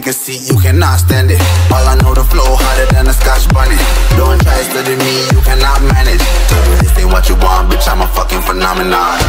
Take seat, you cannot stand it. All I know, the flow harder than a scotch bonnet. Don't try studying me, you cannot manage. This ain't what you want, bitch, I'm a fucking phenomenon.